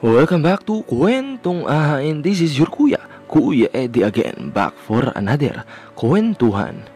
Welcome back to Kwentong Ahain. This is your kuya, Kuya Eddie again, back for another kwentuhan.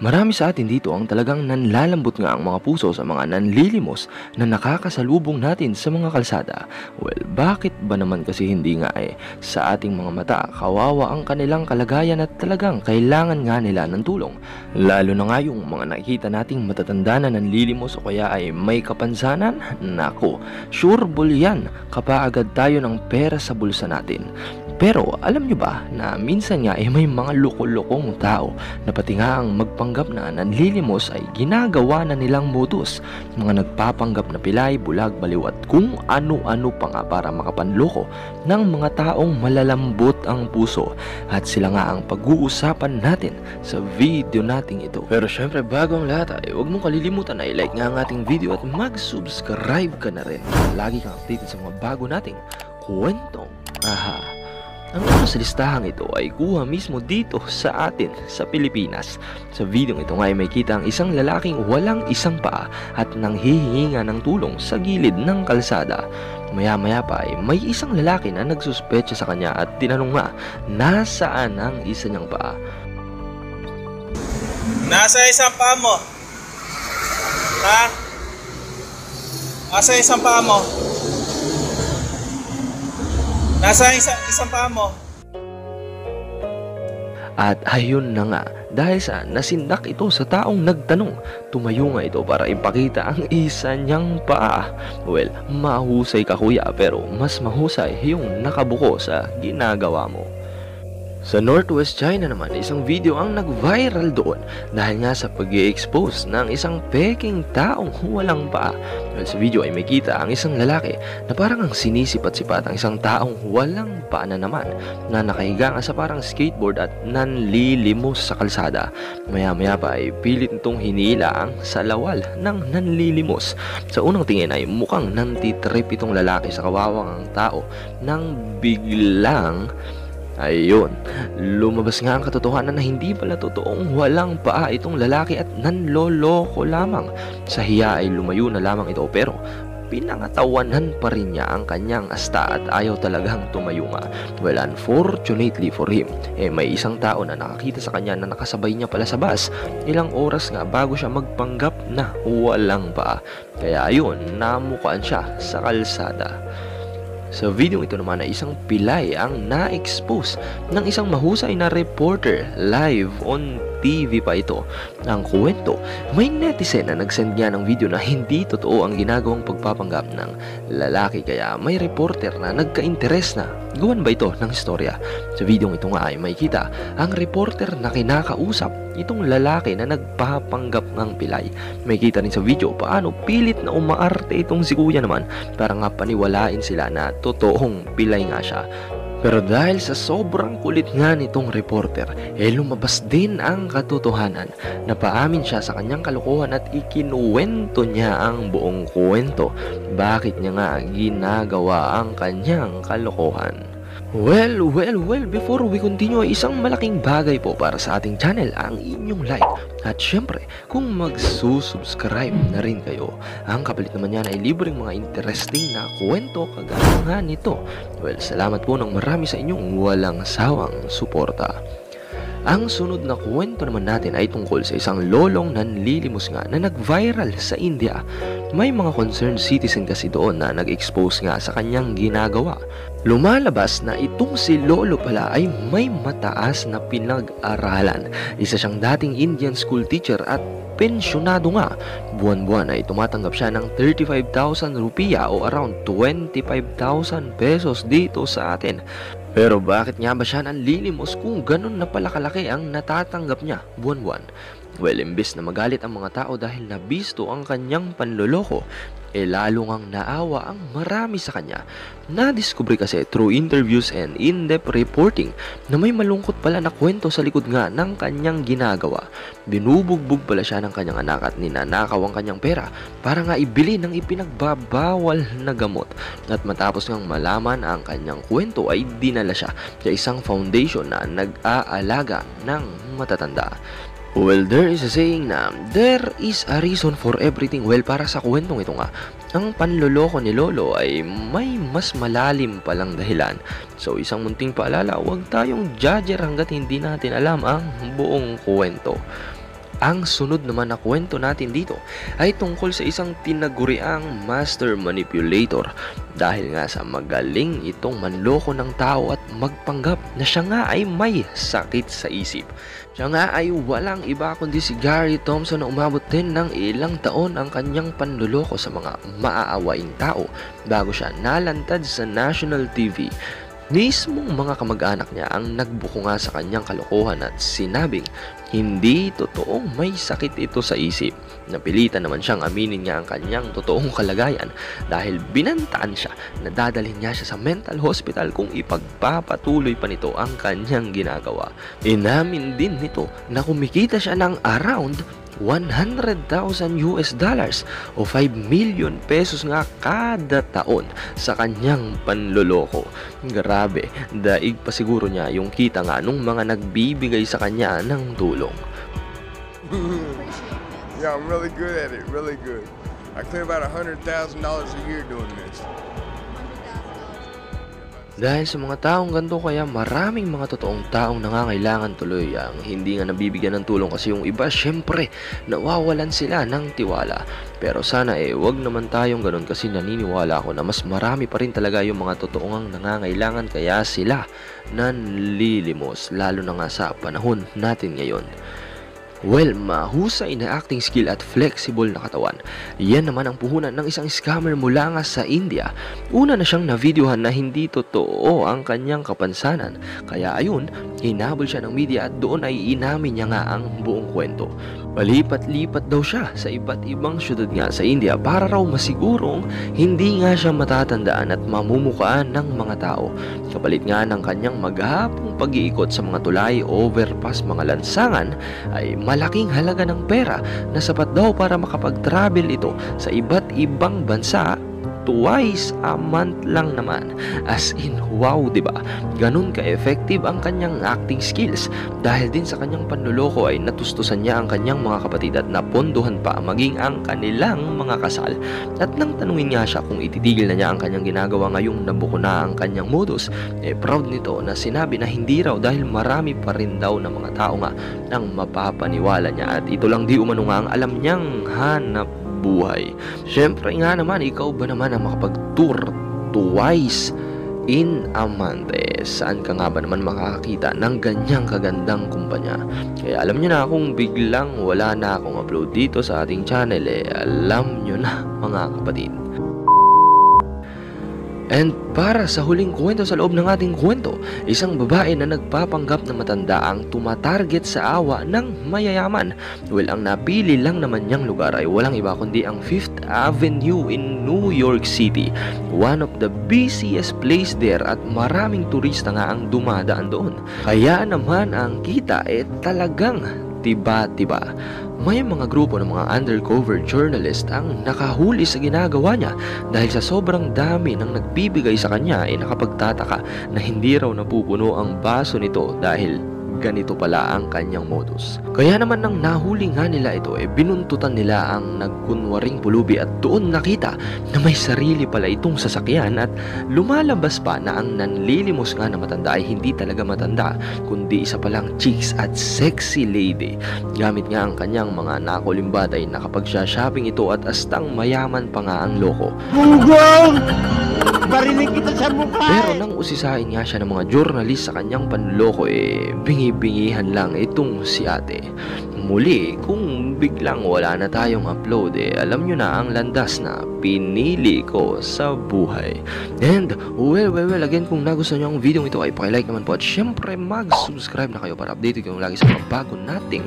Marami sa atin dito ang talagang nanlalambot nga ang mga puso sa mga nanlilimos na nakakasalubong natin sa mga kalsada. Well, bakit ba naman kasi hindi nga eh? Sa ating mga mata, kawawa ang kanilang kalagayan at talagang kailangan nga nila ng tulong. Lalo na nga yung mga nakikita nating matatanda na nanlilimos o kaya ay may kapansanan, nako, sure bull yan kapaagad tayo ng pera sa bulsa natin. Pero alam nyo ba na minsan nga eh may mga loko-lokong tao na pati nga ang magpanggap na nanlilimos ay ginagawa na nilang modus. Mga nagpapanggap na pilay, bulag, baliw at kung ano-ano pa nga para makapanloko ng mga taong malalambot ang puso. At sila nga ang pag-uusapan natin sa video nating ito. Pero syempre bago ang lahat ay huwag mong kalilimutan na i-like nga ang ating video at mag-subscribe ka na rin. Lagi kang updated sa mga bago nating kwentong. Aha. Ang una sa listahang ito ay kuha mismo dito sa atin sa Pilipinas. Sa video ito nga ay may kita ang isang lalaking walang isang paa at nanghihinga ng tulong sa gilid ng kalsada. Maya-maya pa ay may isang lalaki na nagsuspecha sa kanya at tinanong nga nasaan ang isa niyang paa. Nasa isang paa mo. Ha? Nasa isang paa mo. Nasa isa, isang paa mo. At ayun na nga, dahil sa nasindak ito sa taong nagtanong, tumayo nga ito para ipakita ang isa niyang paa. Well, mahusay ka kuya pero mas mahusay yung nakabuko sa ginagawa mo. Sa Northwest China naman, isang video ang nag-viral doon dahil nga sa pag expose ng isang peking taong walang paa. Well, sa video ay may kita ang isang lalaki na parang ang sinisipat-sipat ang isang taong walang paa na naman na nakahiga nga sa parang skateboard at nanlilimos sa kalsada. Maya-maya pa ay pilit nitong hinila ang salawal ng nanlilimos. Sa unang tingin ay mukhang nantitrip itong lalaki sa kawawang tao nang biglang Ayun, lumabas nga ang katotohanan na hindi pala totoong walang paa itong lalaki at nanloloko lamang. Sa hiya ay lumayo na lamang ito pero pinangatawanan pa rin niya ang kanyang asta at ayaw talagang tumayo nga. Well, unfortunately for him, eh may isang tao na nakakita sa kanya na nakasabay niya pala sa bus. Ilang oras nga bago siya magpanggap na walang paa. Kaya ayun, namukaan siya sa kalsada. Sa video ito naman ay isang pilay ang na-expose ng isang mahusay na reporter live on TV pa ito. Ang kwento, may netizen na nagsend niya ng video na hindi totoo ang ginagawang pagpapanggap ng lalaki kaya may reporter na nagka-interes na gawan ba ito ng istorya. Sa video ito nga ay may kita ang reporter na kinakausap itong lalaki na nagpapanggap ng pilay. May kita rin sa video paano pilit na umaarte itong si kuya naman para nga paniwalain sila na totoong pilay nga siya. Pero dahil sa sobrang kulit nga nitong reporter, eh lumabas din ang katotohanan. Napaamin siya sa kanyang kalokohan at ikinuwento niya ang buong kwento. Bakit niya nga ginagawa ang kanyang kalokohan? Well, well, well, before we continue, isang malaking bagay po para sa ating channel ang inyong like. At syempre, kung magsusubscribe na rin kayo, ang kapalit naman yan ay libreng mga interesting na kwento kagaya nito. Well, salamat po ng marami sa inyong walang sawang suporta. Ang sunod na kwento naman natin ay tungkol sa isang lolong nanlilimos nga na nag-viral sa India. May mga concerned citizen kasi doon na nag-expose nga sa kanyang ginagawa. Lumalabas na itong si Lolo pala ay may mataas na pinag-aralan. Isa siyang dating Indian school teacher at pensyonado nga. Buwan-buwan ay tumatanggap siya ng 35,000 rupiya o around 25,000 pesos dito sa atin. Pero bakit nga ba siya nanlilimos kung ganun na pala kalaki ang natatanggap niya buwan-buwan? Well, imbis na magalit ang mga tao dahil nabisto ang kanyang panloloko, eh lalo ngang naawa ang marami sa kanya. Nadiskubre kasi through interviews and in-depth reporting na may malungkot pala na kwento sa likod nga ng kanyang ginagawa. Binubugbog pala siya ng kanyang anak at ninanakaw ang kanyang pera para nga ibili ng ipinagbabawal na gamot. At matapos ngang malaman ang kanyang kwento ay dinala siya sa isang foundation na nag-aalaga ng matatanda. Well, there is a saying na there is a reason for everything. Well, para sa kwentong ito nga, ang panloloko ni Lolo ay may mas malalim palang dahilan. So isang munting paalala, huwag tayong judger hanggat hindi natin alam ang buong kwento. Ang sunod naman na kwento natin dito ay tungkol sa isang tinaguriang master manipulator dahil nga sa magaling itong manloko ng tao at magpanggap na siya nga ay may sakit sa isip. Siya nga ay walang iba kundi si Gary Thompson na umabot din ng ilang taon ang kanyang panluloko sa mga maaawaing tao bago siya nalantad sa national TV Mismong mga kamag-anak niya ang nagbuko nga sa kanyang kalokohan at sinabing hindi totoong may sakit ito sa isip. Napilitan naman siyang aminin niya ang kanyang totoong kalagayan dahil binantaan siya na dadalhin niya siya sa mental hospital kung ipagpapatuloy pa nito ang kanyang ginagawa. Inamin din nito na kumikita siya ng around 100,000 US dollars o 5 million pesos nga kada taon sa kanyang panloloko. Grabe, daig pa siguro niya yung kita nga nung mga nagbibigay sa kanya ng tulong. yeah, I'm really good at it, really good. I clear about $100,000 a year doing this. Dahil sa mga taong ganito kaya maraming mga totoong taong nangangailangan tuloy ang hindi nga nabibigyan ng tulong kasi yung iba syempre nawawalan sila ng tiwala. Pero sana eh wag naman tayong ganun kasi naniniwala ako na mas marami pa rin talaga yung mga totoong nangangailangan kaya sila nanlilimos lalo na nga sa panahon natin ngayon. Well, mahusay na acting skill at flexible na katawan. Yan naman ang puhunan ng isang scammer mula nga sa India. Una na siyang na-videohan na hindi totoo ang kanyang kapansanan. Kaya ayun, hinabol siya ng media at doon ay inamin niya nga ang buong kwento. Palipat-lipat daw siya sa iba't ibang syudad nga sa India para raw masigurong hindi nga siya matatandaan at mamumukaan ng mga tao. Kapalit nga ng kanyang maghapong pag-iikot sa mga tulay, overpass, mga lansangan ay malaking halaga ng pera na sapat daw para makapag-travel ito sa iba't ibang bansa twice a month lang naman. As in, wow, ba? Ganun ka-effective ang kanyang acting skills. Dahil din sa kanyang panluloko ay natustusan niya ang kanyang mga kapatid at napondohan pa maging ang kanilang mga kasal. At nang tanungin nga siya kung ititigil na niya ang kanyang ginagawa ngayong nabuko na ang kanyang modus, eh proud nito na sinabi na hindi raw dahil marami pa rin daw ng mga tao nga ang mapapaniwala niya at ito lang di umano nga ang alam niyang hanap buhay. Siyempre nga naman, ikaw ba naman ang makapag-tour twice in a month? Eh, saan ka nga ba naman makakakita ng ganyang kagandang kumpanya? Kaya alam nyo na kung biglang wala na akong upload dito sa ating channel, eh, alam nyo na mga kapatid. And para sa huling kwento sa loob ng ating kwento, isang babae na nagpapanggap na matanda ang tumatarget sa awa ng mayayaman. Well, ang napili lang naman niyang lugar ay walang iba kundi ang 5th Avenue in New York City. One of the busiest place there at maraming turista nga ang dumadaan doon. Kaya naman ang kita ay talagang tiba-tiba. May mga grupo ng mga undercover journalist ang nakahuli sa ginagawa niya dahil sa sobrang dami ng nagbibigay sa kanya ay nakapagtataka na hindi raw napupuno ang baso nito dahil ganito pala ang kanyang modus. Kaya naman nang nahuli nga nila ito, eh binuntutan nila ang nagkunwaring pulubi at doon nakita na may sarili pala itong sasakyan at lumalabas pa na ang nanlilimos nga na matanda ay hindi talaga matanda, kundi isa palang chicks at sexy lady. Gamit nga ang kanyang mga nakulimbat ay nakapag-shopping ito at astang mayaman pa nga ang loko. Bugong! Barinig kita sa mukha! Pero nang usisahin nga siya ng mga journalist sa kanyang panloko eh bingi-bingihan lang itong si ate. Muli, kung biglang wala na tayong upload eh alam nyo na ang landas na pinili ko sa buhay. And well, well, well, again kung nagustuhan nyo ang video ito ay pakilike naman po at syempre mag-subscribe na kayo para updated kayo lagi sa mga bago nating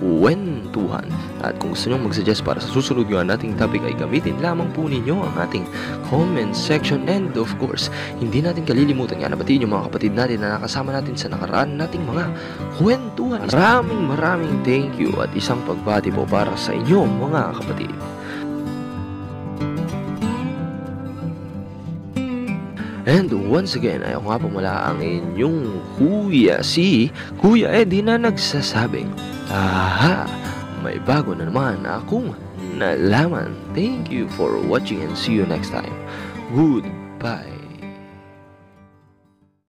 kwentuhan. At kung gusto nyo mag-suggest para sa susunod nga nating topic ay gamitin lamang po ninyo ang ating comment section and of course, hindi natin kalilimutan nga nabatiin yung mga kapatid natin na nakasama natin sa nakaraan nating mga kwentuhan. Maraming maraming thank you at isang pagbati po para sa inyo mga kapatid. And once again, ay ako nga po mula ang inyong kuya, si Kuya Eddie na nagsasabing, Aha, may bago na naman akong nalaman. Thank you for watching and see you next time. Bye.